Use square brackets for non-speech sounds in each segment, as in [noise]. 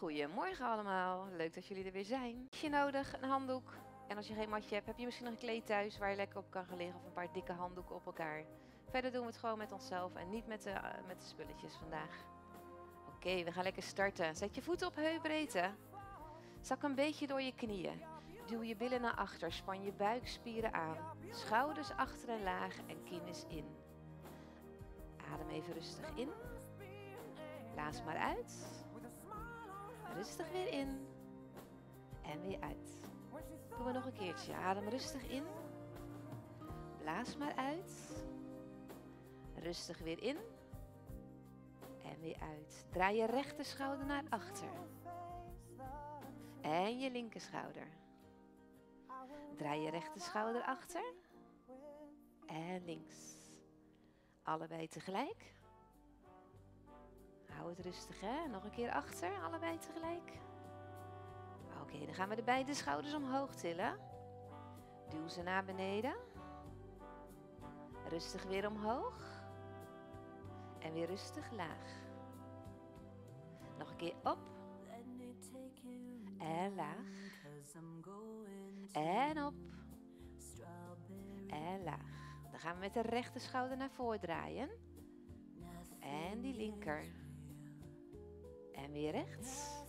Goedemorgen allemaal, leuk dat jullie er weer zijn. Heb je nodig een handdoek? En als je geen matje hebt, heb je misschien nog een kleed thuis waar je lekker op kan gaan liggen of een paar dikke handdoeken op elkaar. Verder doen we het gewoon met onszelf en niet met de, eh, met de spulletjes vandaag. Oké, we gaan lekker starten. Zet je voeten op heupbreedte. Zak een beetje door je knieën. Duw je billen naar achter, span je buikspieren aan. Schouders achter en laag en kin is in. Adem even rustig in. Blaas maar uit. Rustig weer in. En weer uit. Doen we nog een keertje. Adem rustig in. Blaas maar uit. Rustig weer in. En weer uit. Draai je rechter schouder naar achter. En je linker schouder. Draai je rechter schouder achter. En links. Allebei tegelijk. Hou het rustig, hè? Nog een keer achter, allebei tegelijk. Oké, dan gaan we de beide schouders omhoog tillen. Duw ze naar beneden. Rustig weer omhoog. En weer rustig laag. Nog een keer op. En laag. En op. En laag. Dan gaan we met de rechter schouder naar voren draaien. En die linker. En weer rechts.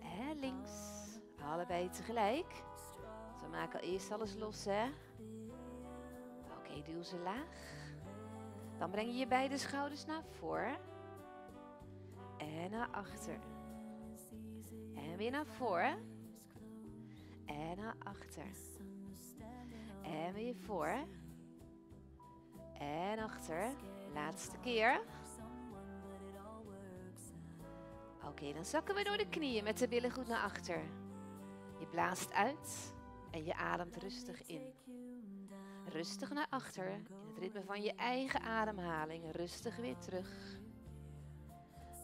En links. Allebei tegelijk. we maken eerst alles los, hè. Oké, duw ze laag. Dan breng je je beide schouders naar voren. En naar achter. En weer naar voren. En naar achter. En weer voor. En achter. Laatste keer. Oké, dan zakken we door de knieën met de billen goed naar achter. Je blaast uit en je ademt rustig in. Rustig naar achter in het ritme van je eigen ademhaling. Rustig weer terug.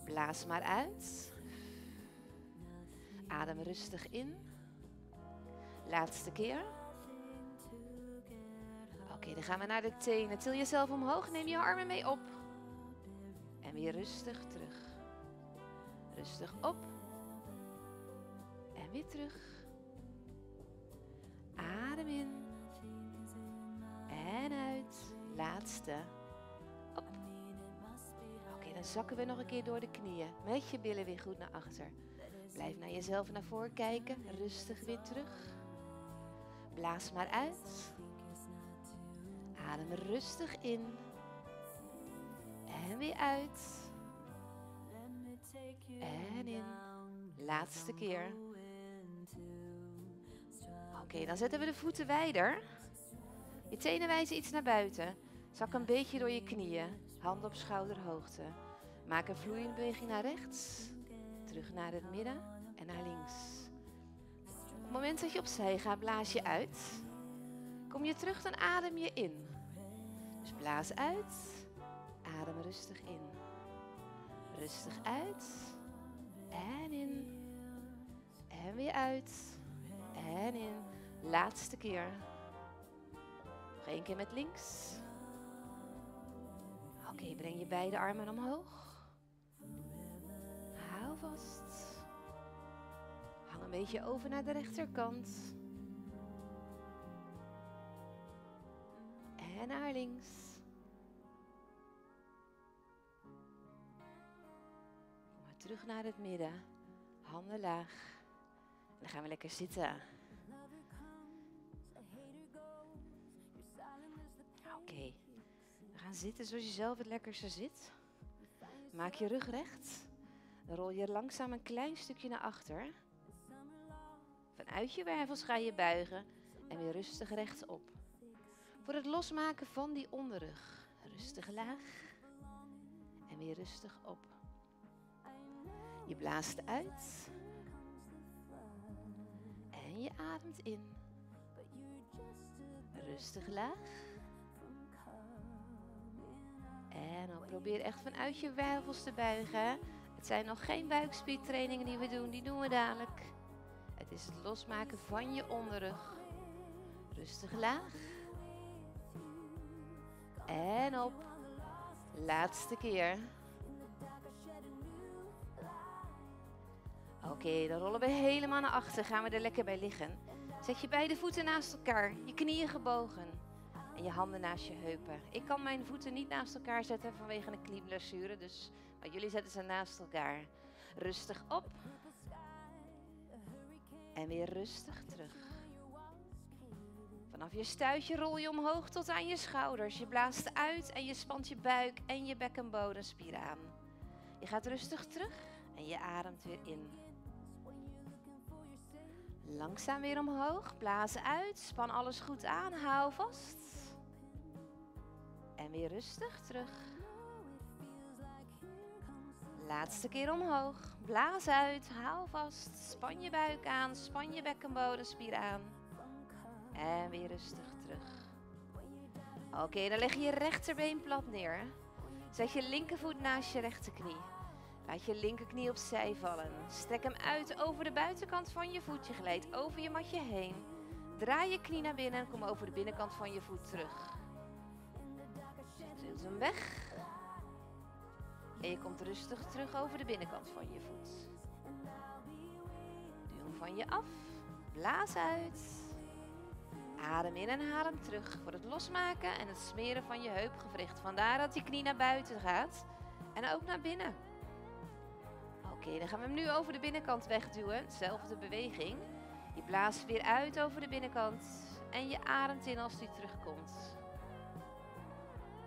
Blaas maar uit. Adem rustig in. Laatste keer. Oké, dan gaan we naar de tenen. Til jezelf omhoog. Neem je armen mee op. En weer rustig terug. Rustig op. En weer terug. Adem in. En uit. Laatste. Op. Oké, dan zakken we nog een keer door de knieën. Met je billen weer goed naar achter. Blijf naar jezelf naar voren kijken. Rustig weer terug. Blaas maar uit. Adem rustig in. En weer uit. En in. Laatste keer. Oké, dan zetten we de voeten wijder. Je tenen wijzen iets naar buiten. Zak een beetje door je knieën. Hand op schouderhoogte. Maak een vloeiende beweging naar rechts. Terug naar het midden en naar links. Op het moment dat je opzij gaat, blaas je uit. Kom je terug, dan adem je in. Dus blaas uit. Adem rustig in. Rustig uit. En in. En weer uit. En in. Laatste keer. Nog één keer met links. Oké, breng je beide armen omhoog. Hou vast. Hang een beetje over naar de rechterkant. En naar links. Terug naar het midden. Handen laag. En dan gaan we lekker zitten. Oké. We gaan zitten zoals je zelf het lekkerste zit. Maak je rug recht. Dan rol je langzaam een klein stukje naar achter. Vanuit je wervels ga je buigen en weer rustig rechtop. Voor het losmaken van die onderrug. Rustig laag en weer rustig op. Je blaast uit en je ademt in. Rustig laag. En dan probeer echt vanuit je wervels te buigen. Het zijn nog geen buikspiertrainingen die we doen, die doen we dadelijk. Het is het losmaken van je onderrug. Rustig laag. En op. Laatste keer. Oké, dan rollen we helemaal naar achter. Gaan we er lekker bij liggen. Zet je beide voeten naast elkaar, je knieën gebogen en je handen naast je heupen. Ik kan mijn voeten niet naast elkaar zetten vanwege een knieblessure, dus maar jullie zetten ze naast elkaar. Rustig op en weer rustig terug. Vanaf je stuitje rol je omhoog tot aan je schouders. Je blaast uit en je spant je buik en je bekkenbodemspier aan. Je gaat rustig terug en je ademt weer in. Langzaam weer omhoog, blaas uit, span alles goed aan, hou vast. En weer rustig terug. Laatste keer omhoog, blaas uit, hou vast, span je buik aan, span je bekkenbodemspier aan. En weer rustig terug. Oké, dan leg je je rechterbeen plat neer. Zet je linkervoet naast je rechterknie. Laat je linkerknie opzij vallen. Strek hem uit over de buitenkant van je voet. Je over je matje heen. Draai je knie naar binnen en kom over de binnenkant van je voet terug. Tilt hem weg. En je komt rustig terug over de binnenkant van je voet. Duw hem van je af. Blaas uit. Adem in en adem terug voor het losmaken en het smeren van je heupgewricht. Vandaar dat die knie naar buiten gaat en ook naar binnen. Oké, dan gaan we hem nu over de binnenkant wegduwen. Zelfde beweging. Je blaast weer uit over de binnenkant en je ademt in als die terugkomt.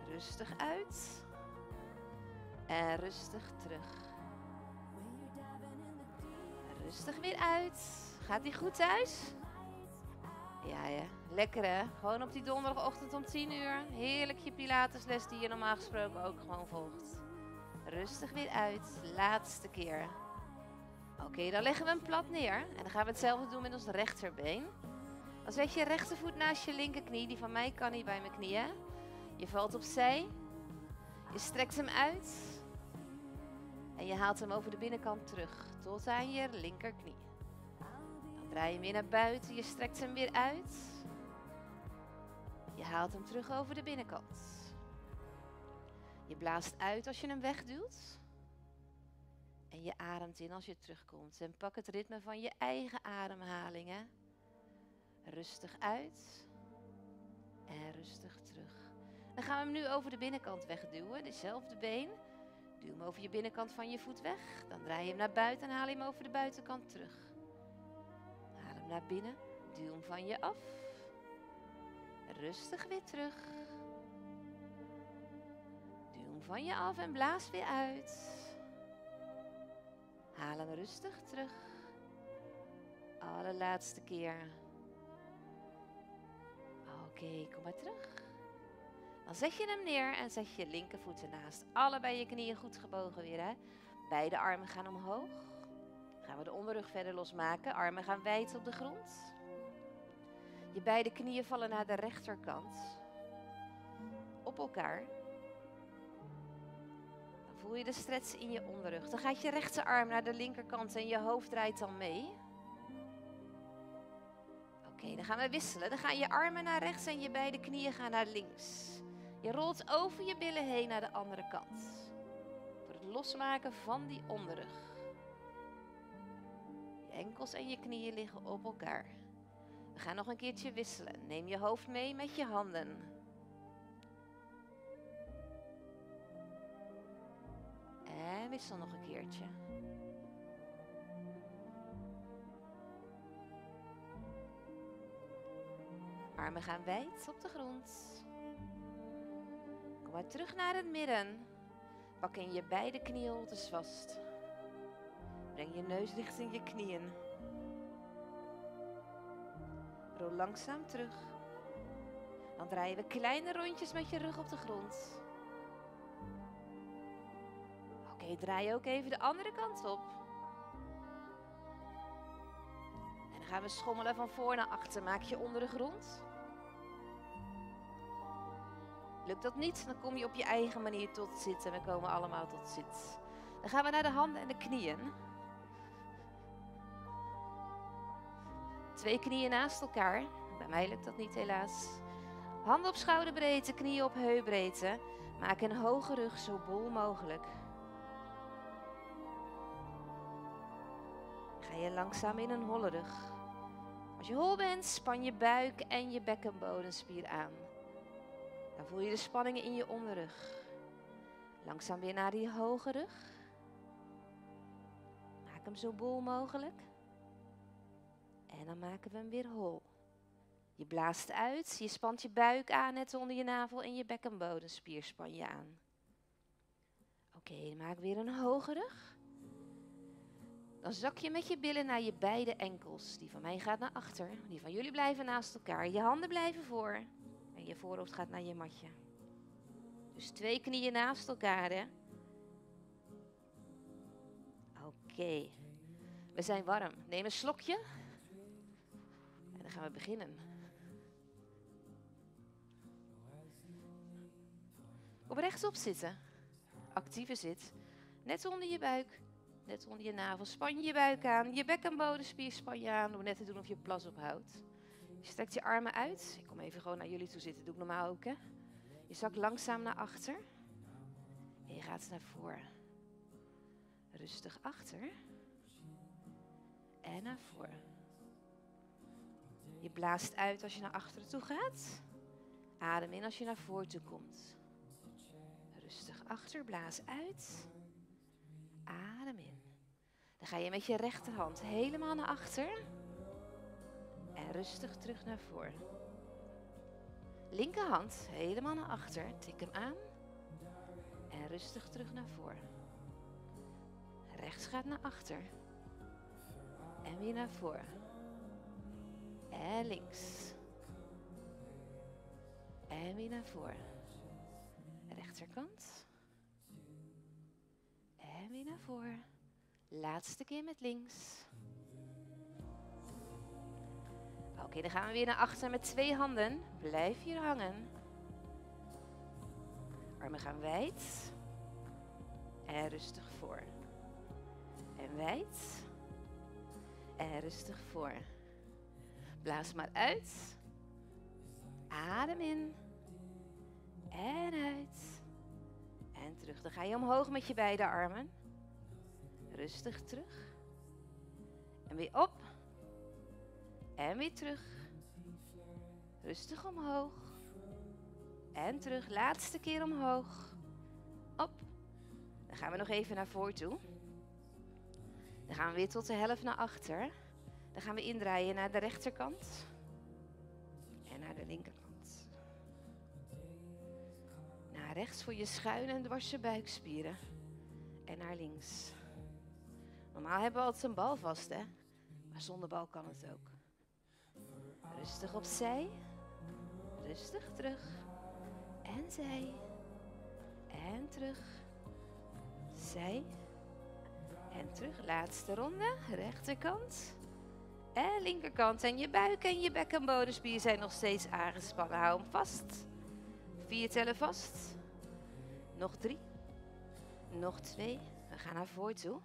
Rustig uit en rustig terug. Rustig weer uit. Gaat die goed thuis? Ja, ja. Lekker hè? Gewoon op die donderdagochtend om 10 uur. Heerlijk je pilatesles die je normaal gesproken ook gewoon volgt. Rustig weer uit. Laatste keer. Oké, dan leggen we hem plat neer. En dan gaan we hetzelfde doen met ons rechterbeen. Dan zet je rechtervoet naast je linkerknie. Die van mij kan niet bij mijn knieën. Je valt opzij. Je strekt hem uit. En je haalt hem over de binnenkant terug. Tot aan je linkerknie. Dan draai je hem weer naar buiten. Je strekt hem weer uit. Je haalt hem terug over de binnenkant. Je blaast uit als je hem wegduwt. En je ademt in als je terugkomt. En pak het ritme van je eigen ademhalingen. Rustig uit. En rustig terug. Dan gaan we hem nu over de binnenkant wegduwen. Dezelfde been. Duw hem over je binnenkant van je voet weg. Dan draai je hem naar buiten en haal hem over de buitenkant terug. Hem naar binnen. Duw hem van je af. Rustig weer terug. Van je af en blaas weer uit. Haal hem rustig terug. Allerlaatste keer. Oké, kom maar terug. Dan zet je hem neer en zet je linkervoet ernaast. Allebei je knieën goed gebogen weer. Hè? Beide armen gaan omhoog. Dan gaan we de onderrug verder losmaken. Armen gaan wijd op de grond. Je beide knieën vallen naar de rechterkant. Op elkaar. Voel je de stretch in je onderrug. Dan gaat je rechterarm naar de linkerkant en je hoofd draait dan mee. Oké, dan gaan we wisselen. Dan gaan je armen naar rechts en je beide knieën gaan naar links. Je rolt over je billen heen naar de andere kant. Voor het losmaken van die onderrug. Je enkels en je knieën liggen op elkaar. We gaan nog een keertje wisselen. Neem je hoofd mee met je handen. En wissel nog een keertje. Armen gaan wijd op de grond. Kom maar terug naar het midden. Pak in je beide knieholtes vast. Breng je neus richting je knieën. Rol langzaam terug. Dan draaien we kleine rondjes met je rug op de grond. Oké, draai ook even de andere kant op. En dan gaan we schommelen van voor naar achter. Maak je onder de grond. Lukt dat niet, dan kom je op je eigen manier tot zitten. We komen allemaal tot zit. Dan gaan we naar de handen en de knieën. Twee knieën naast elkaar. Bij mij lukt dat niet helaas. Handen op schouderbreedte, knieën op heupbreedte. Maak een hoge rug zo bol mogelijk. Langzaam in een holle rug. Als je hol bent, span je buik en je bekkenbodemspier aan. Dan voel je de spanningen in je onderrug. Langzaam weer naar die hoge rug. Maak hem zo bol mogelijk. En dan maken we hem weer hol. Je blaast uit, je spant je buik aan net onder je navel en je bekkenbodemspier span je aan. Oké, maak weer een hoge rug. Dan zak je met je billen naar je beide enkels. Die van mij gaat naar achter, die van jullie blijven naast elkaar. Je handen blijven voor en je voorhoofd gaat naar je matje. Dus twee knieën naast elkaar, hè? Oké, we zijn warm. Neem een slokje en dan gaan we beginnen. Op rechtop zitten. Actieve zit. Net onder je buik. Net onder je navel. Span je buik aan. Je bekkenbodemspier span je aan. Door net te doen of je plas ophoudt. Je strekt je armen uit. Ik kom even gewoon naar jullie toe zitten. Doe ik normaal ook, hè. Je zakt langzaam naar achter. En je gaat naar voren. Rustig achter. En naar voren. Je blaast uit als je naar achteren toe gaat. Adem in als je naar voren toe komt. Rustig achter, blaas uit. Dan ga je met je rechterhand helemaal naar achter. En rustig terug naar voren. Linkerhand helemaal naar achter. Tik hem aan. En rustig terug naar voren. Rechts gaat naar achter. En weer naar voren. En links. En weer naar voren. Rechterkant. Weer naar voren. Laatste keer met links. Oké, dan gaan we weer naar achter met twee handen. Blijf hier hangen. Armen gaan wijd. En rustig voor. En wijd. En rustig voor. Blaas maar uit. Adem in. En uit. En terug. Dan ga je omhoog met je beide armen. Rustig terug. En weer op. En weer terug. Rustig omhoog. En terug. Laatste keer omhoog. Op. Dan gaan we nog even naar voren toe. Dan gaan we weer tot de helft naar achter. Dan gaan we indraaien naar de rechterkant. En naar de linkerkant. Naar rechts voor je schuin en dwars je buikspieren. En naar links. Normaal hebben we altijd een bal vast, hè? Maar zonder bal kan het ook. Rustig opzij. Rustig terug. En zij. En terug. Zij. En terug. Laatste ronde. Rechterkant. En linkerkant. En je buik en je bekkenbodemspier zijn nog steeds aangespannen. Hou hem vast. Vier tellen vast. Nog drie. Nog twee. We gaan naar voren toe.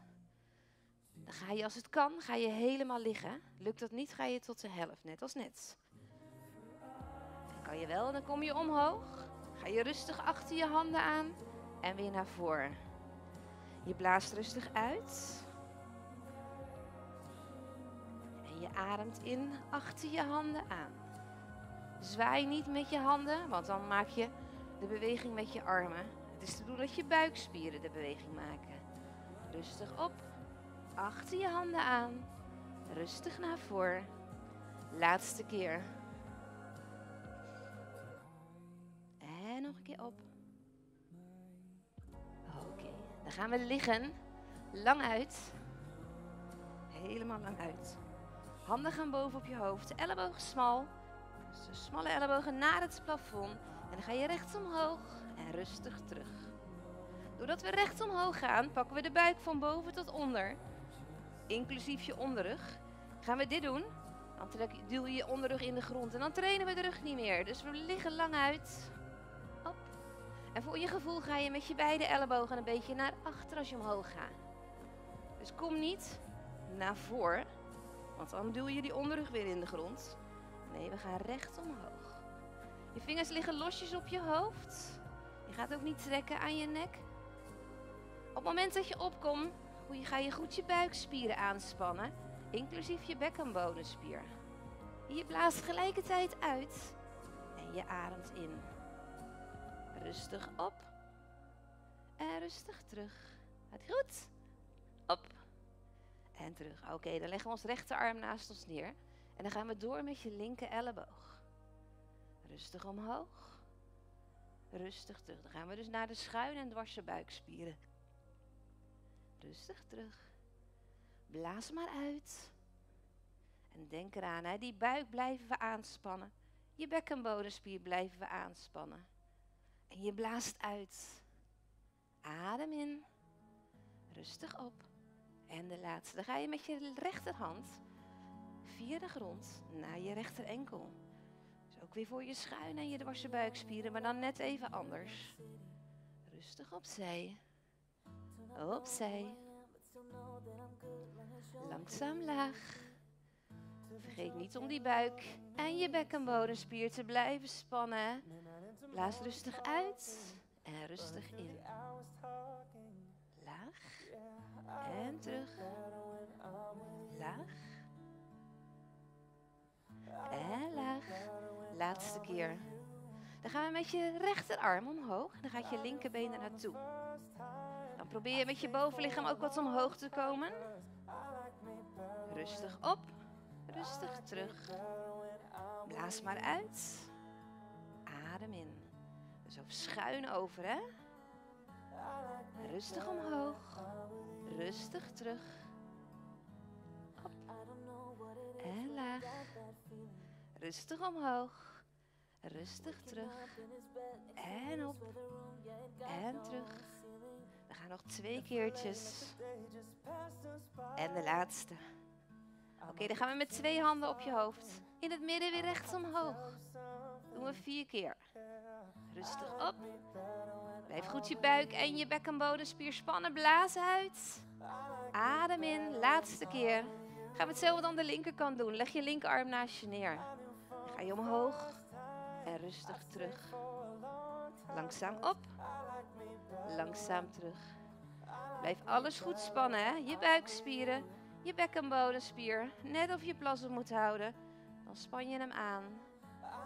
Dan ga je als het kan, ga je helemaal liggen. Lukt dat niet, ga je tot de helft, net als net. Dan kan je wel, dan kom je omhoog. Ga je rustig achter je handen aan en weer naar voren. Je blaast rustig uit. En je ademt in achter je handen aan. Zwaai niet met je handen, want dan maak je de beweging met je armen. Het is te doen dat je buikspieren de beweging maken. Rustig op. Achter je handen aan. Rustig naar voren. Laatste keer. En nog een keer op. Oké, dan gaan we liggen. Lang uit. Helemaal lang uit. Handen gaan boven op je hoofd. Ellebogen smal. Dus smalle ellebogen naar het plafond. En dan ga je rechts omhoog en rustig terug. Doordat we rechts omhoog gaan, pakken we de buik van boven tot onder inclusief je onderrug. Gaan we dit doen? Dan duw je je onderrug in de grond en dan trainen we de rug niet meer. Dus we liggen lang uit. Op. En voor je gevoel ga je met je beide ellebogen een beetje naar achter als je omhoog gaat. Dus kom niet naar voor, want dan duw je die onderrug weer in de grond. Nee, we gaan recht omhoog. Je vingers liggen losjes op je hoofd. Je gaat ook niet trekken aan je nek. Op het moment dat je opkomt, ga je goed je buikspieren aanspannen. inclusief je bekkenbodemspier. Je blaast tegelijkertijd uit en je ademt in. Rustig op en rustig terug. Gaat goed? Op en terug. Oké, dan leggen we ons rechterarm naast ons neer. En dan gaan we door met je linker elleboog. Rustig omhoog. Rustig terug. Dan gaan we dus naar de schuin- en dwarse buikspieren. Rustig terug. Blaas maar uit. En denk eraan, hè, die buik blijven we aanspannen. Je bekkenbodemspier blijven we aanspannen. En je blaast uit. Adem in. Rustig op. En de laatste. Dan ga je met je rechterhand via de grond naar je rechterenkel. Dus ook weer voor je schuin en je dwarse buikspieren, maar dan net even anders. Rustig opzij. Opzij. Langzaam laag. Vergeet niet om die buik en je bekkenbodemspier te blijven spannen. Blaas rustig uit en rustig in. Laag en terug. Laag en laag. Laatste keer. Dan gaan we met je rechterarm omhoog. Dan gaat je linkerbeen er naartoe. Probeer met je bovenlichaam ook wat omhoog te komen. Rustig op. Rustig terug. Blaas maar uit. Adem in. Zo schuin over, hè? Rustig omhoog. Rustig terug. En laag. Rustig omhoog. Rustig terug. En op. En terug. Gaan nog twee keertjes. En de laatste. Oké, dan gaan we met twee handen op je hoofd. In het midden weer rechts omhoog. Doen we vier keer. Rustig op. Blijf goed je buik en je bekkenbodemspier spannen. Blaas uit. Adem in. Laatste keer. Gaan we hetzelfde aan de linkerkant doen. Leg je linkerarm naast je neer. Ga je omhoog. En rustig terug. Langzaam op. Langzaam terug. Blijf alles goed spannen. Hè? Je buikspieren. Je bekkenbodemspier. Net of je plassen moet houden. Dan span je hem aan.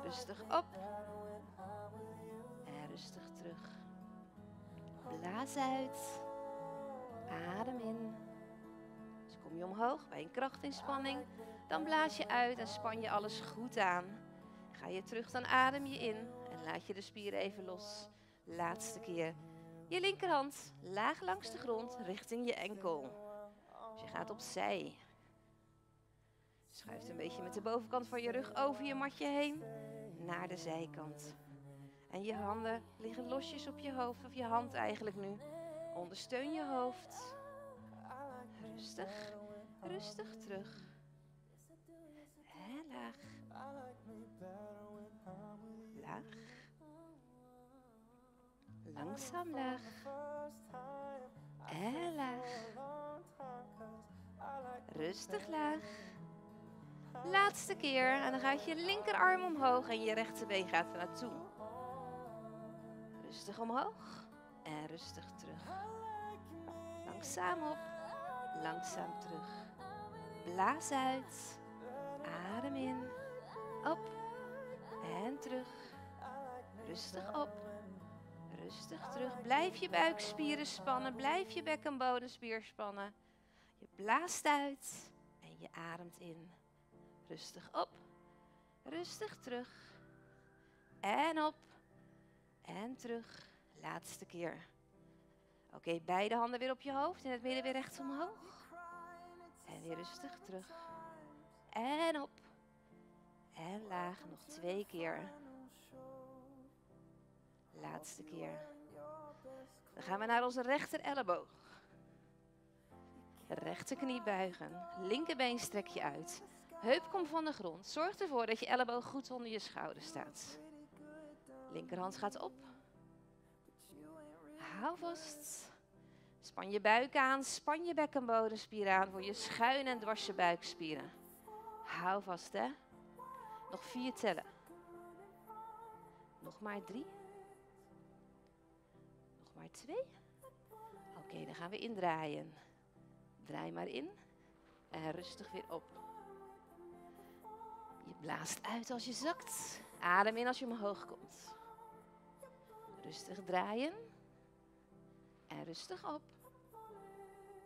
Rustig op. En rustig terug. Blaas uit. Adem in. Dus kom je omhoog bij een krachtinspanning. Dan blaas je uit en span je alles goed aan. Ga je terug, dan adem je in. Laat je de spieren even los. Laatste keer. Je linkerhand laag langs de grond richting je enkel. Dus je gaat opzij. Schuift een beetje met de bovenkant van je rug over je matje heen naar de zijkant. En je handen liggen losjes op je hoofd, of je hand eigenlijk nu. Ondersteun je hoofd. Rustig, rustig terug. En. Laag. Langzaam laag. En laag. Rustig laag. Laatste keer. En dan gaat je linkerarm omhoog en je rechterbeen gaat er naartoe. Rustig omhoog en rustig terug. Langzaam op, langzaam terug. Blaas uit. Adem in. Op en terug. Rustig op. Rustig terug. Blijf je buikspieren spannen. Blijf je bekkenbodemspier spannen. Je blaast uit en je ademt in. Rustig op. Rustig terug. En op. En terug. Laatste keer. Oké, beide handen weer op je hoofd. In het midden weer rechts omhoog. En weer rustig terug. En op. En laag. Nog twee keer. Laatste keer. Dan gaan we naar onze rechter elleboog. Rechterknie buigen. Linkerbeen strek je uit. Heup komt van de grond. Zorg ervoor dat je elleboog goed onder je schouder staat. Linkerhand gaat op. Hou vast. Span je buik aan, span je bekkenbodemspier aan voor je schuin en dwarse buikspieren. Hou vast, hè. Nog vier tellen. Nog maar drie. Maar twee. Oké, dan gaan we indraaien. Draai maar in. En rustig weer op. Je blaast uit als je zakt. Adem in als je omhoog komt. Rustig draaien. En rustig op.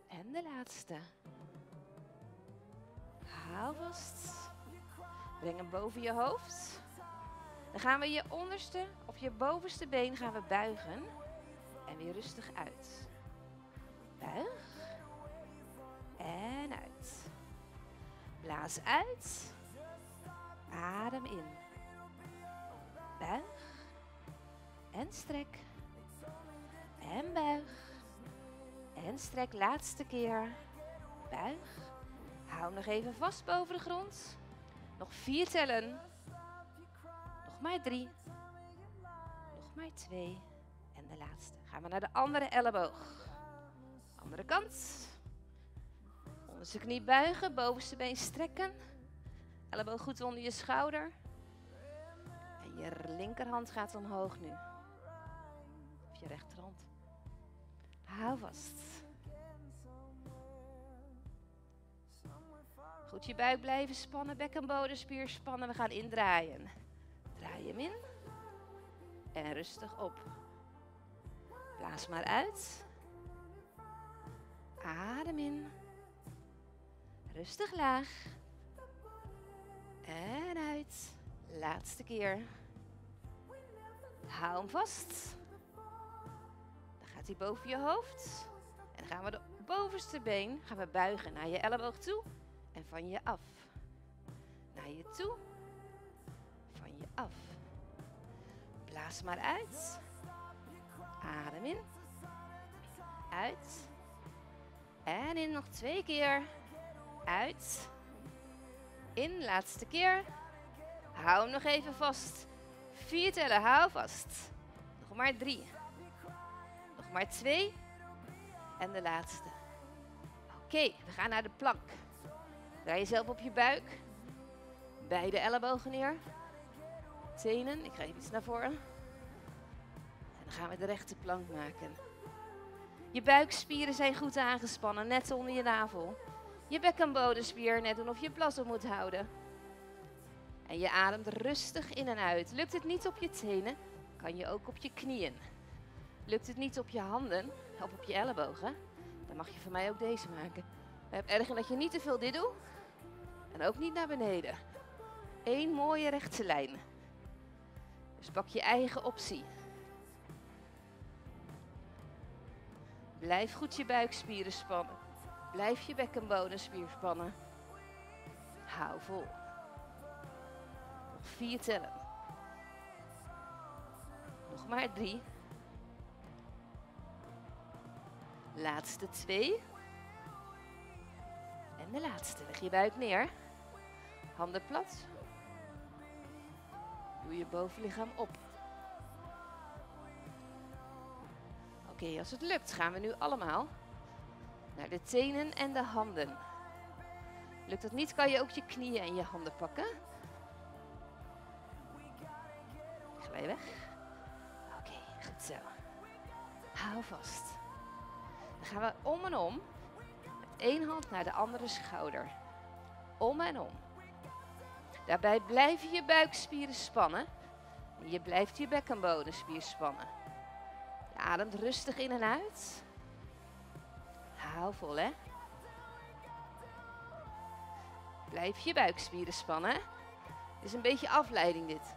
En de laatste. Hou vast. Breng hem boven je hoofd. Dan gaan we je onderste of je bovenste been gaan we buigen. En weer rustig uit. Buig. En uit. Blaas uit. Adem in. Buig. En strek. En buig. En strek laatste keer. Buig. Hou nog even vast boven de grond. Nog vier tellen. Nog maar drie. Nog maar twee. De laatste. Gaan we naar de andere elleboog. Andere kant. Onderste knie buigen, bovenste been strekken. Elleboog goed onder je schouder. En je linkerhand gaat omhoog nu. Of je rechterhand. Hou vast. Goed je buik blijven spannen, bek en bodemspier spannen. We gaan indraaien. Draai hem in. En rustig op. Blaas maar uit. Adem in. Rustig laag. En uit. Laatste keer. Hou hem vast. Dan gaat hij boven je hoofd. En dan gaan we de bovenste been gaan we buigen naar je elleboog toe en van je af. Naar je toe, van je af. Blaas maar uit. Adem in. Uit. En in nog twee keer. Uit. In, laatste keer. Hou hem nog even vast. Vier tellen, hou vast. Nog maar drie. Nog maar twee. En de laatste. Oké, we gaan naar de plank. Draai jezelf op je buik. Beide ellebogen neer. Tenen, ik ga even iets naar voren. Gaan we de rechte plank maken. Je buikspieren zijn goed aangespannen, net onder je navel. Je bekkenbodemspier net doen of je plas op moet houden. En je ademt rustig in en uit. Lukt het niet op je tenen, kan je ook op je knieën. Lukt het niet op je handen of op je ellebogen, dan mag je van mij ook deze maken. Het erg dat je niet te veel dit doet en ook niet naar beneden. Eén mooie rechte lijn. Dus pak je eigen optie. Blijf goed je buikspieren spannen. Blijf je bekkenbodemspier spannen. Hou vol. Nog vier tellen. Nog maar drie. Laatste twee. En de laatste. Leg je buik neer. Handen plat. Doe je bovenlichaam op. Als het lukt gaan we nu allemaal naar de tenen en de handen. Lukt dat niet, kan je ook je knieën en je handen pakken. Glij weg. Oké, goed zo. Hou vast. Dan gaan we om en om. Met één hand naar de andere schouder. Om en om. Daarbij blijven je buikspieren spannen. En je blijft je bekkenbodemspier spannen. Je ademt rustig in en uit. Hou vol, hè? Blijf je buikspieren spannen. Het is een beetje afleiding dit.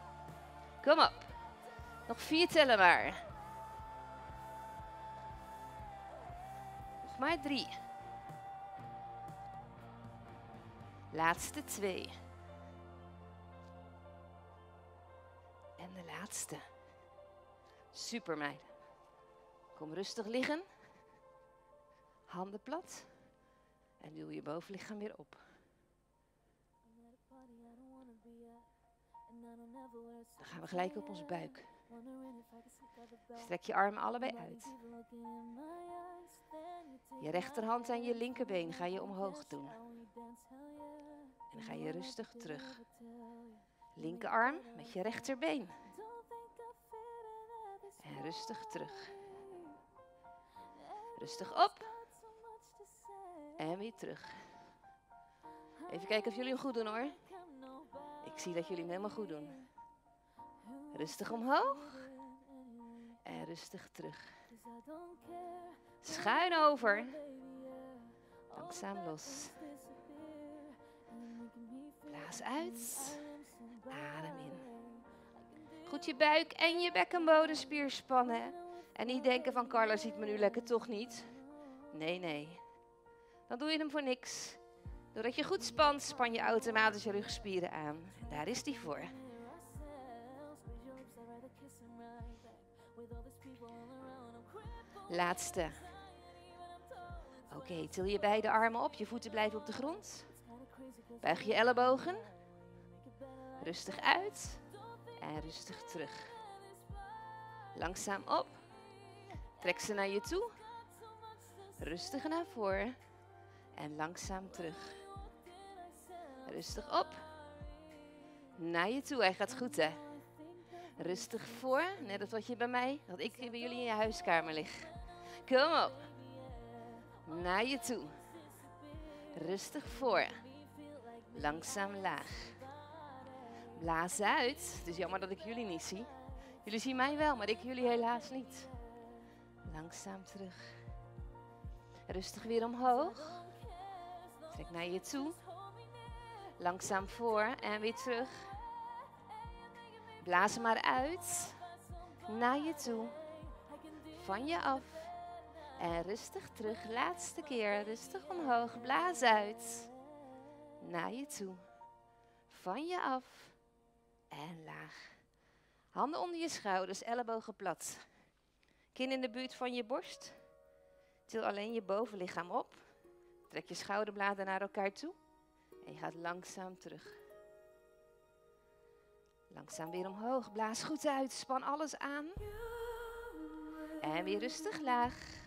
Kom op. Nog vier tellen maar. Nog maar drie. Laatste twee. En de laatste. Super meid. Kom rustig liggen. Handen plat. En duw je bovenlichaam weer op. Dan gaan we gelijk op ons buik. Strek je armen allebei uit. Je rechterhand en je linkerbeen ga je omhoog doen. En dan ga je rustig terug. Linkerarm met je rechterbeen. En rustig terug. Rustig op. En weer terug. Even kijken of jullie hem goed doen hoor. Ik zie dat jullie hem helemaal goed doen. Rustig omhoog. En rustig terug. Schuin over. Langzaam los. Blaas uit. Adem in. Goed je buik en je bekkenbodemspier spannen. En niet denken van Carla ziet me nu lekker toch niet. Nee, nee. Dan doe je hem voor niks. Doordat je goed spant, span je automatisch je rugspieren aan. Daar is die voor. Laatste. Oké, til je beide armen op. Je voeten blijven op de grond. Buig je ellebogen. Rustig uit. En rustig terug. Langzaam op. Trek ze naar je toe. Rustig naar voren. En langzaam terug. Rustig op. Naar je toe. Hij gaat goed, hè? Rustig voor. Net als wat je bij mij, dat ik bij jullie in je huiskamer lig. Kom op. Naar je toe. Rustig voor. Langzaam laag. Blaas uit. Het is jammer dat ik jullie niet zie. Jullie zien mij wel, maar ik jullie helaas niet. Langzaam terug. Rustig weer omhoog. Trek naar je toe. Langzaam voor en weer terug. Blaas hem maar uit. Naar je toe. Van je af. En rustig terug. Laatste keer. Rustig omhoog. Blaas uit. Naar je toe. Van je af. En laag. Handen onder je schouders. Ellebogen plat. Kin in de buurt van je borst. Til alleen je bovenlichaam op. Trek je schouderbladen naar elkaar toe. En je gaat langzaam terug. Langzaam weer omhoog. Blaas goed uit. Span alles aan. En weer rustig laag.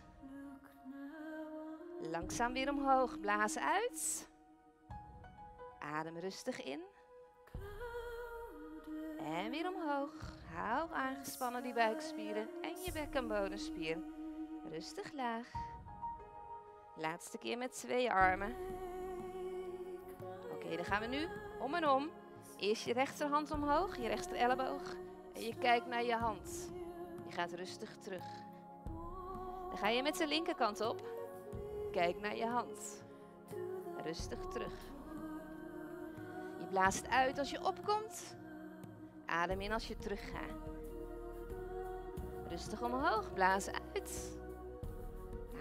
Langzaam weer omhoog. Blaas uit. Adem rustig in. En weer omhoog. Hou aangespannen die buikspieren en je bekkenbodemspier. Rustig laag. Laatste keer met twee armen. Oké, dan gaan we nu om en om. Eerst je rechterhand omhoog, je rechter elleboog. En je kijkt naar je hand. Je gaat rustig terug. Dan ga je met de linkerkant op. Kijk naar je hand. Rustig terug. Je blaast uit als je opkomt. Adem in als je terug gaat. Rustig omhoog, blaas uit.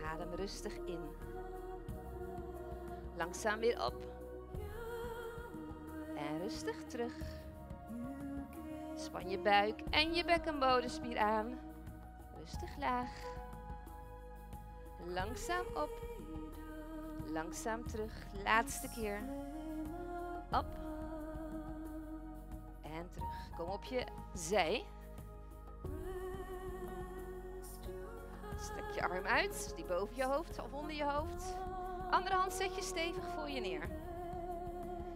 Adem rustig in. Langzaam weer op. En rustig terug. Span je buik en je bekkenbodemspier aan. Rustig laag. Langzaam op. Langzaam terug. Laatste keer. Terug. Kom op je zij. Strek je arm uit, die boven je hoofd of onder je hoofd. Andere hand zet je stevig voor je neer.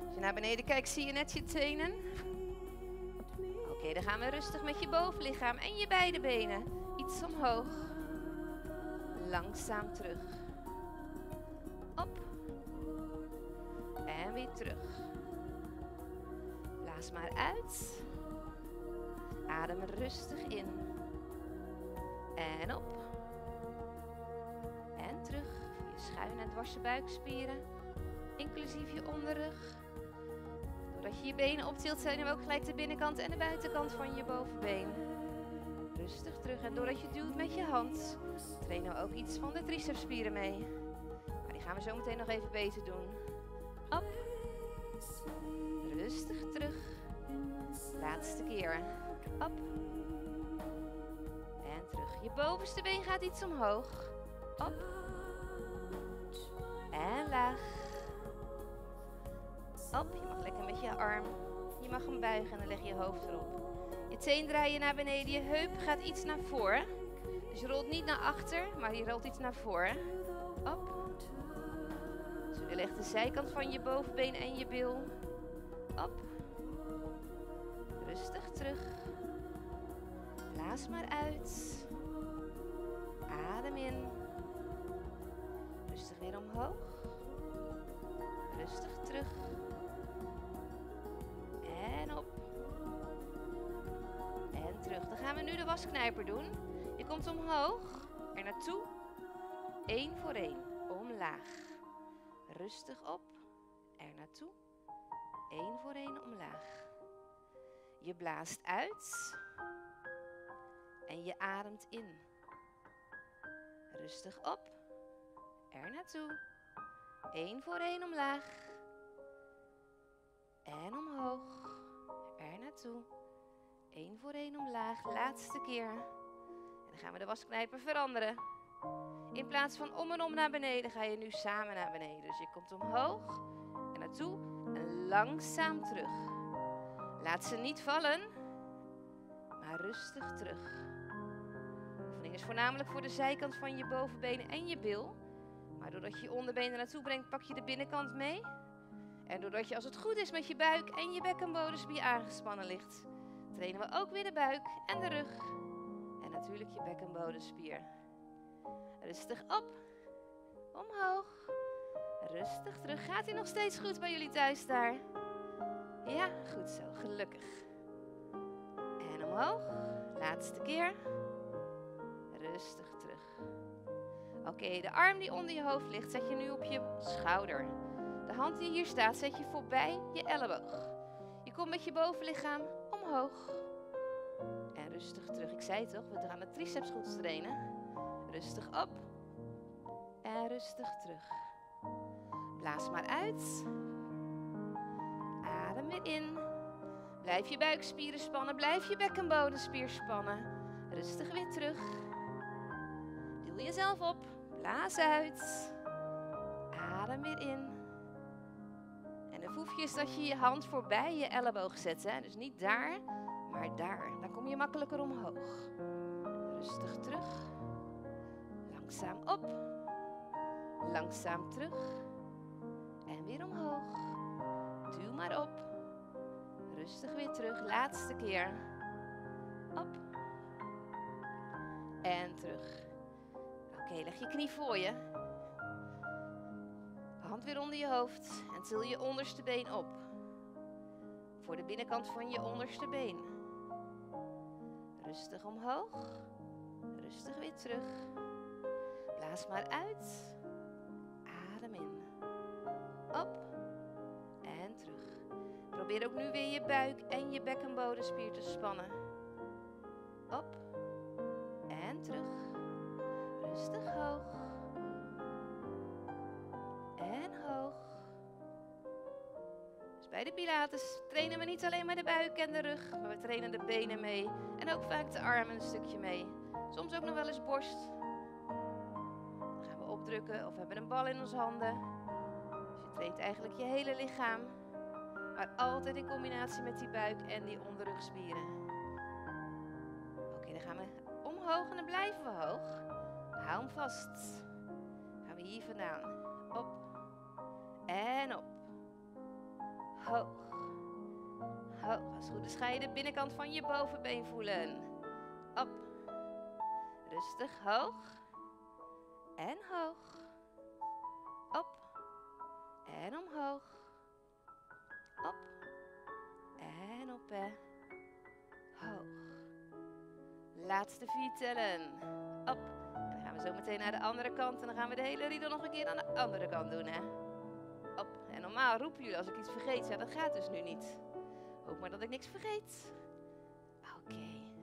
Als je naar beneden kijkt, zie je net je tenen. Oké, dan gaan we rustig met je bovenlichaam en je beide benen iets omhoog. Langzaam terug. Op. En weer terug. Blaas maar uit. Adem rustig in. En op. En terug. Je schuin en dwarse buikspieren. Inclusief je onderrug. Doordat je je benen optilt zijn er ook gelijk de binnenkant en de buitenkant van je bovenbeen. Rustig terug. En doordat je duwt met je hand, trainen we ook iets van de tricepspieren mee. Maar die gaan we zo meteen nog even beter doen. Op. Rustig terug. Laatste keer. Op. En terug. Je bovenste been gaat iets omhoog. Op. En laag. Op. Je mag lekker met je arm. Je mag hem buigen en dan leg je je hoofd erop. Je teen draai je naar beneden. Je heup gaat iets naar voren. Dus je rolt niet naar achter, maar je rolt iets naar voren. Op. Zo, je legt de zijkant van je bovenbeen en je bil op. Rustig terug. Blaas maar uit. Adem in. Rustig weer omhoog. Rustig terug. En op. En terug. Dan gaan we nu de wasknijper doen. Je komt omhoog. Er naartoe. Eén voor één. Omlaag. Rustig op. Er naartoe. Eén voor één omlaag. Je blaast uit. En je ademt in. Rustig op. Er naartoe. Eén voor één omlaag. En omhoog. Er naartoe. Eén voor één omlaag. Laatste keer. En dan gaan we de wasknijper veranderen. In plaats van om en om naar beneden ga je nu samen naar beneden. Dus je komt omhoog en naartoe en langzaam terug. Laat ze niet vallen, maar rustig terug. Is voornamelijk voor de zijkant van je bovenbenen en je bil. Maar doordat je je onderbenen naartoe brengt, pak je de binnenkant mee. En doordat je als het goed is met je buik en je bekkenbodemspier aangespannen ligt, trainen we ook weer de buik en de rug. En natuurlijk je bekkenbodemspier. Rustig op, omhoog, rustig terug. Gaat hij nog steeds goed bij jullie thuis daar? Ja, goed zo, gelukkig. En omhoog, laatste keer. Rustig terug. Oké, de arm die onder je hoofd ligt, zet je nu op je schouder. De hand die hier staat, zet je voorbij je elleboog. Je komt met je bovenlichaam omhoog. En rustig terug. Ik zei toch, we gaan de triceps goed trainen. Rustig op. En rustig terug. Blaas maar uit. Adem weer in. Blijf je buikspieren spannen. Blijf je bekkenbodemspier spannen. Rustig weer terug. Duw jezelf op. Blaas uit. Adem weer in. En de voefjes dat je je hand voorbij je elleboog zet. Hè? Dus niet daar, maar daar. Dan kom je makkelijker omhoog. Rustig terug. Langzaam op. Langzaam terug. En weer omhoog. Duw maar op. Rustig weer terug. Laatste keer. Op. En terug. Oké, leg je knie voor je. Hand weer onder je hoofd. En til je onderste been op. Voor de binnenkant van je onderste been. Rustig omhoog. Rustig weer terug. Blaas maar uit. Adem in. Op. En terug. Probeer ook nu weer je buik en je bekkenbodemspier te spannen. Op. En terug. Rustig hoog. En hoog. Dus bij de Pilates trainen we niet alleen maar de buik en de rug, maar we trainen de benen mee. En ook vaak de armen een stukje mee. Soms ook nog wel eens borst opdrukken of hebben een bal in onze handen. Dus je traint eigenlijk je hele lichaam, maar altijd in combinatie met die buik en die onderrugspieren. Oké, dan gaan we omhoog en dan blijven we hoog. Hou hem vast. Gaan we hier vandaan. Op en op. Hoog. Hoog. Als goed is ga je de binnenkant van je bovenbeen voelen. Op. Rustig hoog. En hoog. Op. En omhoog. Op. En op. En hoog. Laatste vier tellen. Op. Dan gaan we zo meteen naar de andere kant. En dan gaan we de hele riedel nog een keer aan de andere kant doen. Hè? Op. En normaal roepen jullie als ik iets vergeet. Ja, dat gaat dus nu niet. Hoop maar dat ik niks vergeet. Oké.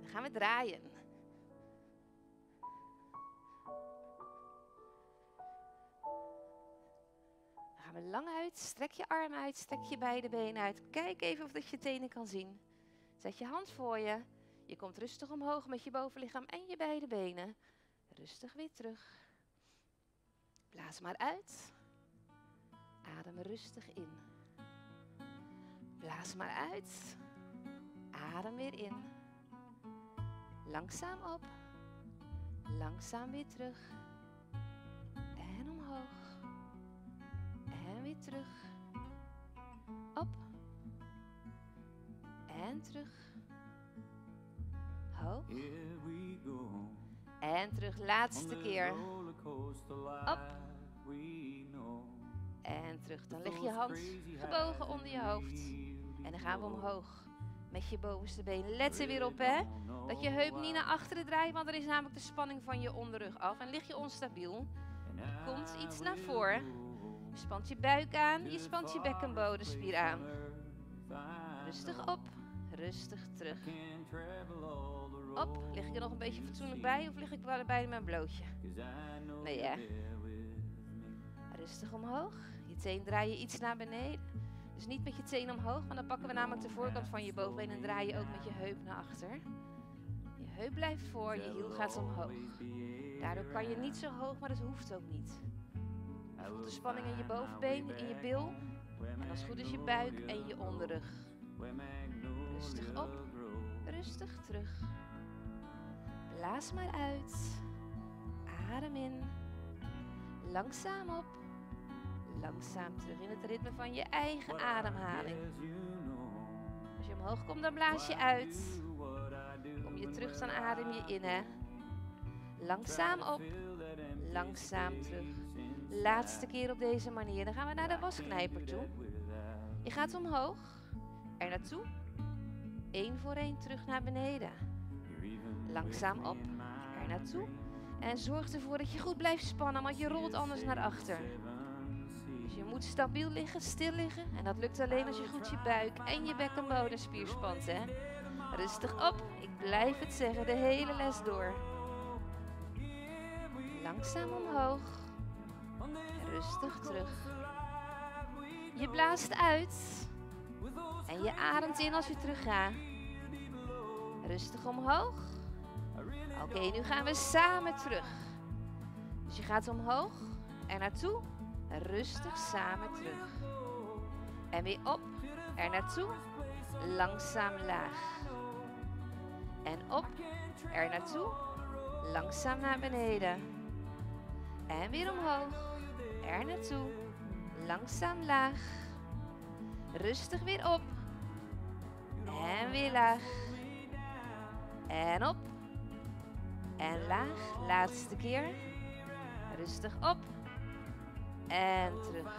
Dan gaan we draaien. gaan we lang uit. Strek je arm uit. Strek je beide benen uit. Kijk even of dat je tenen kan zien. Zet je hand voor je. Je komt rustig omhoog met je bovenlichaam en je beide benen. Rustig weer terug. Blaas maar uit. Adem rustig in. Blaas maar uit. Adem weer in. Langzaam op. Langzaam weer terug. terug. Op. En terug. Hoog. En terug, laatste keer. Op. En terug. Dan leg je hand gebogen onder je hoofd. En dan gaan we omhoog. Met je bovenste been. Let er weer op, hè. Dat je heup niet naar achteren draait, want er is namelijk de spanning van je onderrug af. En lig je onstabiel. Komt iets naar voren. Je spant je buik aan, je spant je bekkenbodemspier aan. Rustig op, rustig terug. Op, lig ik er nog een beetje fatsoenlijk bij of lig ik wel bij mijn blootje? Nee, hè? Rustig omhoog. Je teen draai je iets naar beneden. Dus niet met je teen omhoog, want dan pakken we namelijk de voorkant van je bovenbeen en draai je ook met je heup naar achter. Je heup blijft voor, je hiel gaat omhoog. Daardoor kan je niet zo hoog, maar dat hoeft ook niet. Je voelt de spanning in je bovenbeen, in je bil. En als goed is je buik en je onderrug. Rustig op, rustig terug. Blaas maar uit. Adem in. Langzaam op. Langzaam terug in het ritme van je eigen ademhaling. Als je omhoog komt, dan blaas je uit. Kom je terug, dan adem je in, hè. Langzaam op. Langzaam terug. Laatste keer op deze manier. Dan gaan we naar de wasknijper toe. Je gaat omhoog. Er naartoe. Eén voor één terug naar beneden. Langzaam op. Er naartoe. En zorg ervoor dat je goed blijft spannen, want je rolt anders naar achter. Dus je moet stabiel liggen, stil liggen. En dat lukt alleen als je goed je buik en je bekkenbodemspier spant, hè. Rustig op. Ik blijf het zeggen de hele les door. Langzaam omhoog. Rustig terug. Je blaast uit. En je ademt in als je teruggaat. Rustig omhoog. Oké, nu gaan we samen terug. Dus je gaat omhoog en naartoe. Rustig samen terug. En weer op. Er naartoe. Langzaam laag. En op. Er naartoe. Langzaam naar beneden. En weer omhoog. Er naartoe. Langzaam laag. Rustig weer op. En weer laag. En op. En laag. Laatste keer. Rustig op. En terug.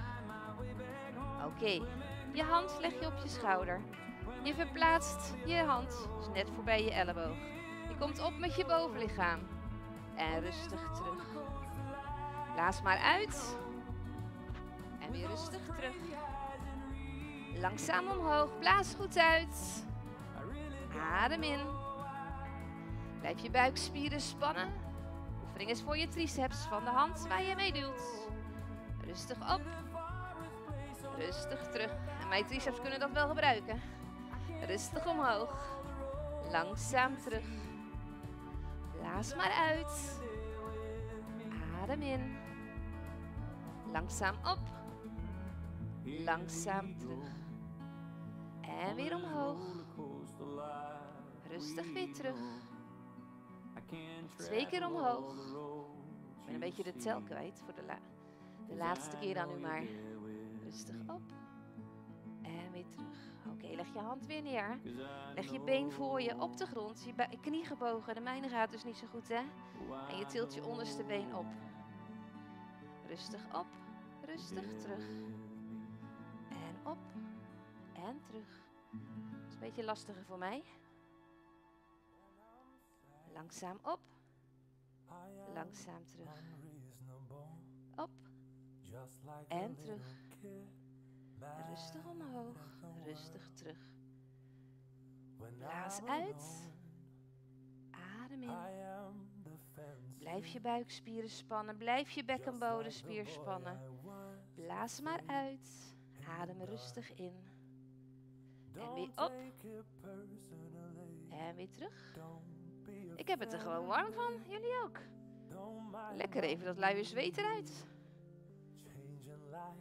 Oké. Je hand leg je op je schouder. Je verplaatst je hand dus net voorbij je elleboog. Je komt op met je bovenlichaam. En rustig terug. Blaas maar uit. En weer rustig terug. Langzaam omhoog. Blaas goed uit. Adem in. Blijf je buikspieren spannen. Oefening is voor je triceps van de hand waar je mee duwt. Rustig op. Rustig terug. En mijn triceps kunnen dat wel gebruiken. Rustig omhoog. Langzaam terug. Blaas maar uit. Adem in. Langzaam op. Langzaam terug. En weer omhoog. Rustig weer terug. Twee keer omhoog. Ik ben een beetje de tel kwijt voor de, la de laatste keer dan nu maar. Rustig op. En weer terug. Oké, leg je hand weer neer. Leg je been voor je op de grond. Je knie gebogen. De mijne gaat dus niet zo goed, hè? En je tilt je onderste been op. Rustig op. Rustig terug. En op. En terug. Dat is een beetje lastiger voor mij. Langzaam op. Langzaam terug. Op. En terug. Rustig omhoog. Rustig terug. Blaas uit. Adem in. Blijf je buikspieren spannen. Blijf je bekkenbodemspier spannen. Blaas maar uit. Adem rustig in. En weer op. En weer terug. Ik heb het er gewoon warm van. Jullie ook. Lekker even dat luie zweet eruit.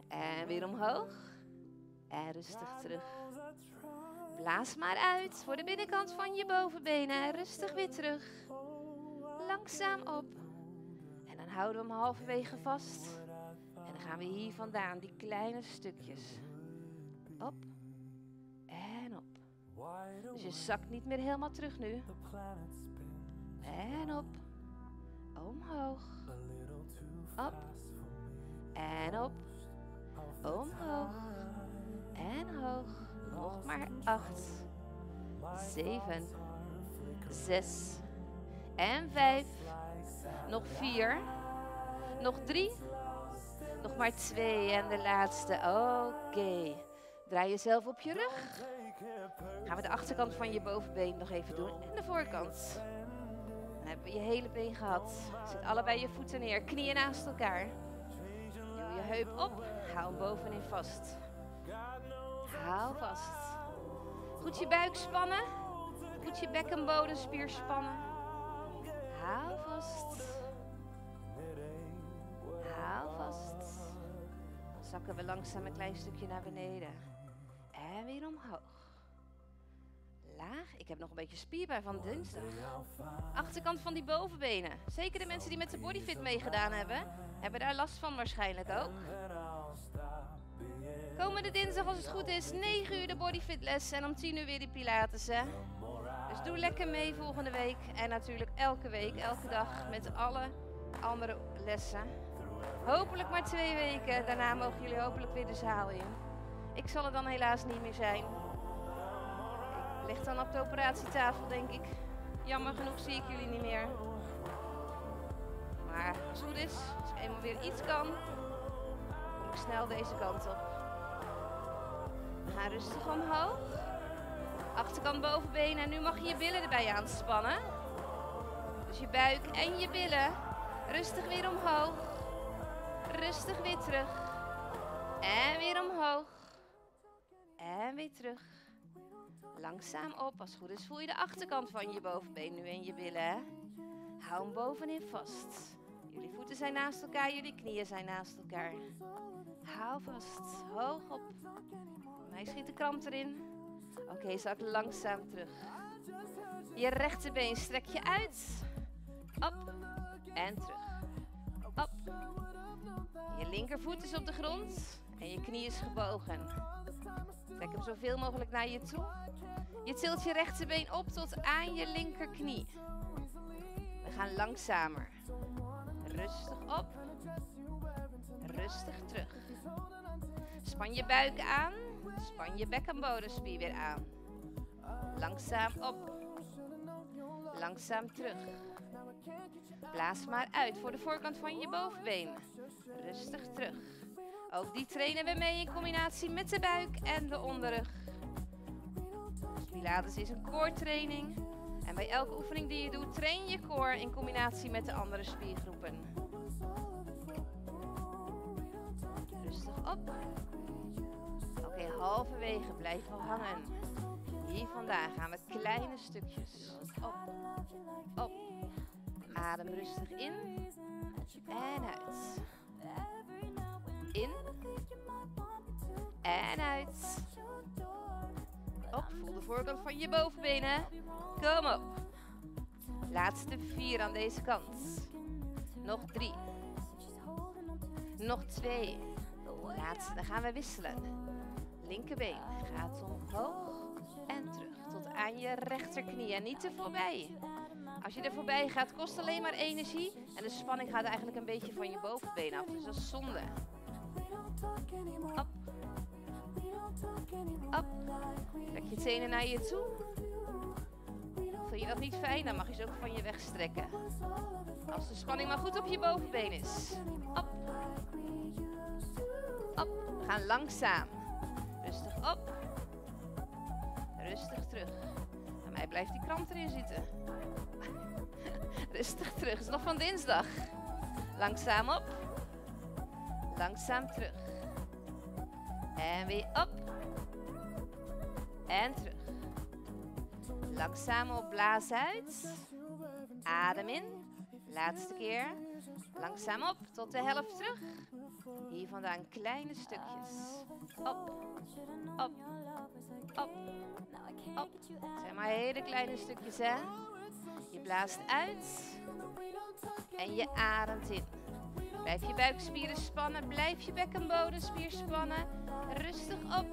En weer omhoog. En rustig terug. Blaas maar uit voor de binnenkant van je bovenbenen. Rustig weer terug. Langzaam op. En dan houden we hem halverwege vast. En dan gaan we hier vandaan, die kleine stukjes. Op. En op. Dus je zakt niet meer helemaal terug nu. En op. Omhoog. Op. En op. Omhoog. En hoog. Nog maar acht. Zeven. Zes. En vijf. Nog vier. Nog drie. Nog maar twee. En de laatste. Oké. Draai jezelf op je rug. Gaan we de achterkant van je bovenbeen nog even doen. En de voorkant. Dan hebben we je hele been gehad. Zet allebei je voeten neer. Knieën naast elkaar. Duw je heup op. Hou hem bovenin vast. Hou vast. Goed je buik spannen. Goed je bekkenbodemspier spannen. Hou vast. Hou vast. Zakken we langzaam een klein stukje naar beneden. En weer omhoog. Laag. Ik heb nog een beetje spierpijn van dinsdag. Achterkant van die bovenbenen. Zeker de mensen die met de bodyfit meegedaan hebben, hebben daar last van waarschijnlijk ook. Komende dinsdag, als het goed is, 9 uur de bodyfit les en om 10 uur weer die pilates. Hè? Dus doe lekker mee volgende week. En natuurlijk elke week, elke dag met alle andere lessen. Hopelijk maar twee weken. Daarna mogen jullie hopelijk weer de zaal in. Ik zal er dan helaas niet meer zijn. Ik lig dan op de operatietafel, denk ik. Jammer genoeg zie ik jullie niet meer. Maar als het goed is, als ik eenmaal weer iets kan, kom ik snel deze kant op. Gaan rustig omhoog. Achterkant bovenbenen. En nu mag je je billen erbij aanspannen. Dus je buik en je billen. Rustig weer omhoog. Rustig weer terug. En weer omhoog. En weer terug. Langzaam op. Als het goed is voel je de achterkant van je bovenbeen nu in je billen. Hou hem bovenin vast. Jullie voeten zijn naast elkaar, jullie knieën zijn naast elkaar. Hou vast. Hoog op. Mij schiet de kramp erin. Oké, zak langzaam terug. Je rechterbeen strek je uit. Op en terug. Op. Je linkervoet is op de grond en je knie is gebogen. Trek hem zoveel mogelijk naar je toe. Je tilt je rechterbeen op tot aan je linkerknie. We gaan langzamer. Rustig op. Rustig terug. Span je buik aan. Span je bekkenbodemspier weer aan. Langzaam op. Langzaam terug. Blaas maar uit voor de voorkant van je bovenbeen. Rustig terug. Ook die trainen we mee in combinatie met de buik en de onderrug. Pilates is een core training. En bij elke oefening die je doet, train je core in combinatie met de andere spiergroepen. Rustig op. Oké, halverwege blijf wel hangen. Hier vandaan gaan we kleine stukjes. Op, op. Adem rustig in en uit. In en uit. Op, voel de voorkant van je bovenbenen. Kom op. Laatste vier aan deze kant. Nog drie. Nog twee. Laatste, dan gaan we wisselen. Linkerbeen gaat omhoog en terug tot aan je rechterknie en niet te voorbij. Als je er voorbij gaat, kost alleen maar energie en de spanning gaat eigenlijk een beetje van je bovenbeen af. Dus dat is zonde. Op. Op. Trek je tenen naar je toe. Vind je dat niet fijn, dan mag je ze ook van je wegstrekken. Als de spanning maar goed op je bovenbeen is. Op. Op. We gaan langzaam. Rustig op. Rustig terug. Bij mij blijft die kramp erin zitten. [laughs] Rustig terug. Het is nog van dinsdag. Langzaam op. Langzaam terug. En weer op. En terug. Langzaam op, blaas uit. Adem in. Laatste keer. Langzaam op, tot de helft terug. Hier vandaan kleine stukjes. Op, op, op, op. Het zijn maar hele kleine stukjes, hè? Je blaast uit. En je ademt in. Blijf je buikspieren spannen. Blijf je bekkenbodemspier spannen. Rustig op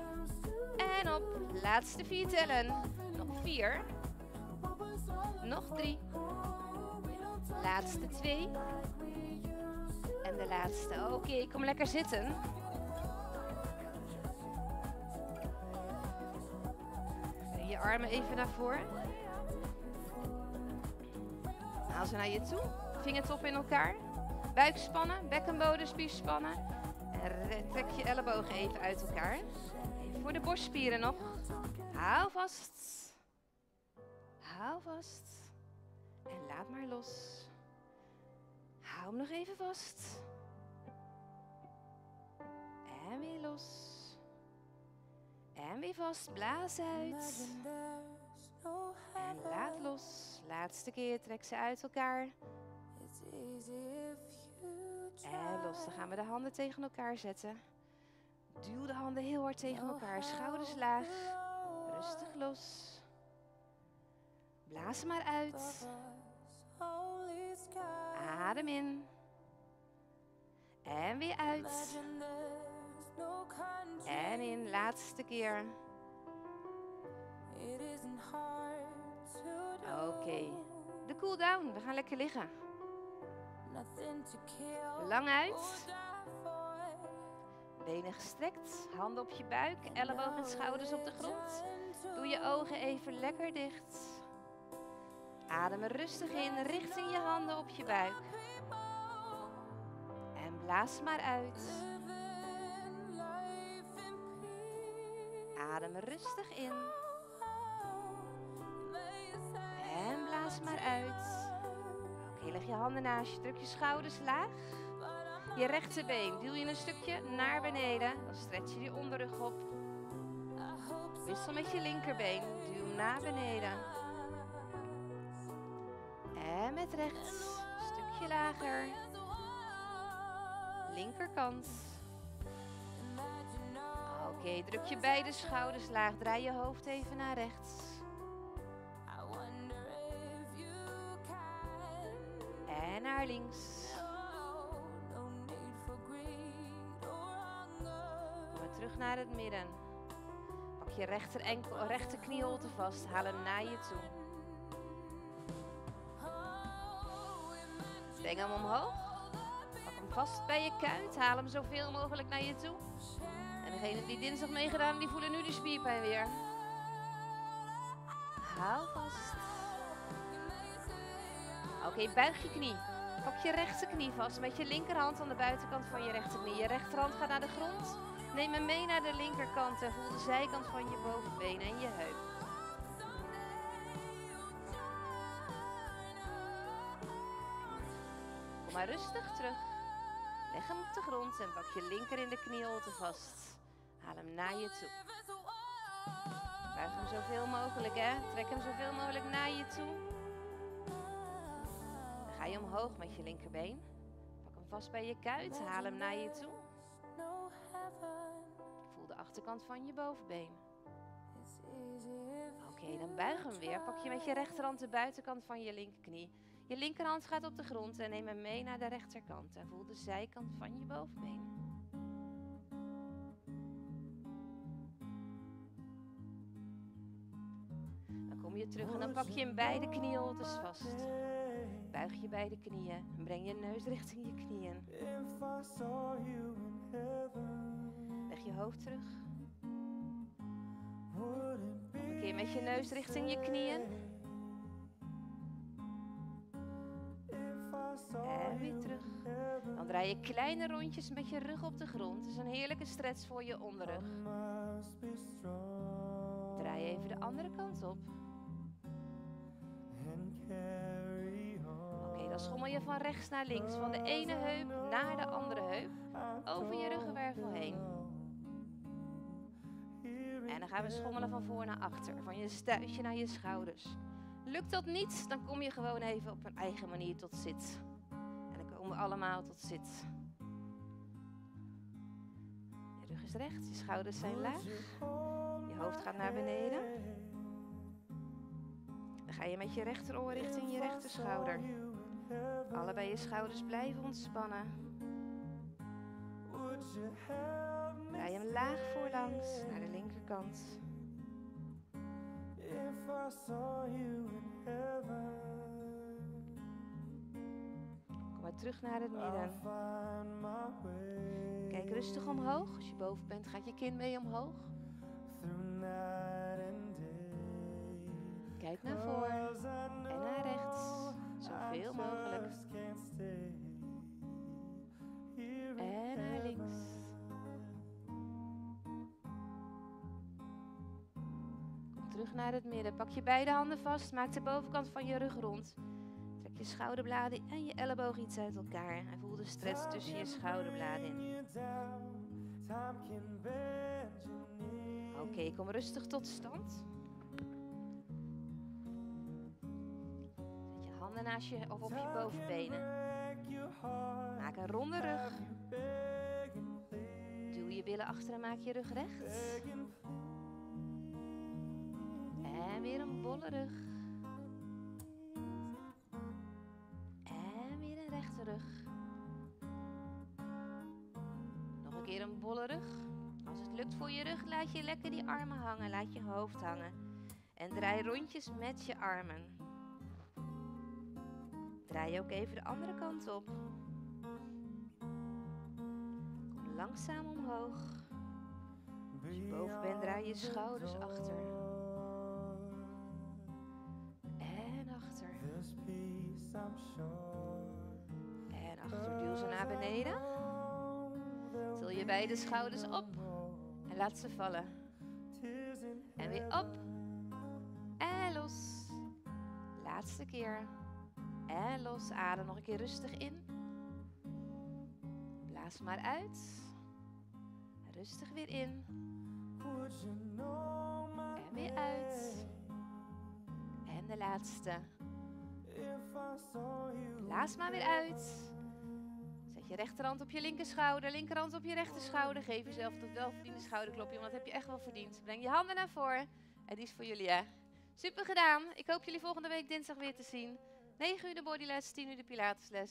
en op. Laatste vier tellen. Nog vier. Nog drie. Laatste twee. En de laatste. Oké, kom lekker zitten. Je armen even naar voren. Haal ze naar je toe. Vingertop in elkaar. Buik spannen, bekkenbodemspier spannen. En trek je ellebogen even uit elkaar. Even voor de borstspieren nog. Hou vast. Hou vast. En laat maar los. Hou hem nog even vast. En weer los. En weer vast. Blaas uit. En laat los. Laatste keer. Trek ze uit elkaar. En los. Dan gaan we de handen tegen elkaar zetten. Duw de handen heel hard tegen elkaar. Schouders laag. Rustig los. Blaas maar uit. Adem in. En weer uit. En in. Laatste keer. Oké. De cool down. We gaan lekker liggen. Lang uit. Benen gestrekt. Handen op je buik. Ellebogen en schouders op de grond. Doe je ogen even lekker dicht. Adem er rustig in richting je handen op je buik. En blaas maar uit. Adem rustig in. En blaas maar uit. Leg je handen naast je, druk je schouders laag. Je rechterbeen duw je een stukje naar beneden. Dan stretch je die onderrug op. Wissel met je linkerbeen. Duw naar beneden. En met rechts. Een stukje lager. Linkerkant. Oké, druk je beide schouders laag. Draai je hoofd even naar rechts. En naar links. Kom terug naar het midden. Pak je rechter, enkel, rechter knieholte vast. Haal hem naar je toe. Breng hem omhoog. Pak hem vast bij je kuit. Haal hem zoveel mogelijk naar je toe. En degenen die dinsdag meegedaan, die voelen nu de spierpijn weer. Hou vast. Oké, buig je knie. Pak je rechterknie vast met je linkerhand aan de buitenkant van je rechterknie. Je rechterhand gaat naar de grond. Neem hem mee naar de linkerkant en voel de zijkant van je bovenbeen en je heup. Kom maar rustig terug. Leg hem op de grond en pak je linker in de knieholte vast. Haal hem naar je toe. Buig hem zoveel mogelijk, hè. Trek hem zoveel mogelijk naar je toe. Je omhoog met je linkerbeen. Pak hem vast bij je kuit. Haal hem naar je toe. Voel de achterkant van je bovenbeen. Oké, dan buig hem weer. Pak je met je rechterhand de buitenkant van je linkerknie. Je linkerhand gaat op de grond en neem hem mee naar de rechterkant. En voel de zijkant van je bovenbeen. Dan kom je terug en dan pak je in beide knieholtes vast. Buig je beide knieën en breng je neus richting je knieën. Leg je hoofd terug. Een keer met je neus richting je knieën. En weer terug. Dan draai je kleine rondjes met je rug op de grond. Het is een heerlijke stretch voor je onderrug. Draai even de andere kant op. schommel je van rechts naar links. Van de ene heup naar de andere heup. Over je ruggenwervel heen. En dan gaan we schommelen van voor naar achter. Van je stuitje naar je schouders. Lukt dat niet, dan kom je gewoon even op een eigen manier tot zit. En dan komen we allemaal tot zit. Je rug is recht, je schouders zijn laag. Je hoofd gaat naar beneden. Dan ga je met je rechteroor richting je rechterschouder. Allebei je schouders blijven ontspannen. Draai hem laag voorlangs naar de linkerkant. Kom maar terug naar het midden. Kijk rustig omhoog. Als je boven bent, gaat je kin mee omhoog. Kijk naar voren en naar rechts. Zoveel mogelijk. En naar links. Kom terug naar het midden. Pak je beide handen vast. Maak de bovenkant van je rug rond. Trek je schouderbladen en je elleboog iets uit elkaar. En voel de stretch tussen je schouderbladen in. Oké, kom rustig tot stand. Naast je of op je bovenbenen. Maak een ronde rug. Duw je billen achter en maak je rug recht. En weer een bolle rug. En weer een rechte rug. Nog een keer een bolle rug. Als het lukt voor je rug, laat je lekker die armen hangen. Laat je hoofd hangen. En draai rondjes met je armen. Draai ook even de andere kant op. Kom langzaam omhoog. Als je boven bent, draai je schouders achter. En achter. En achter, duw ze naar beneden. Til je beide schouders op. En laat ze vallen. En weer op. En los. Laatste keer. En los. Adem nog een keer rustig in. Blaas maar uit. Rustig weer in. En weer uit. En de laatste. Blaas maar weer uit. Zet je rechterhand op je linkerschouder, linkerhand op je rechterschouder. Geef jezelf dat welverdiende schouderklopje, want dat heb je echt wel verdiend. Breng je handen naar voren. En die is voor jullie, hè. Super gedaan. Ik hoop jullie volgende week dinsdag weer te zien. 9 uur de bodyles, 10 uur de pilatesles.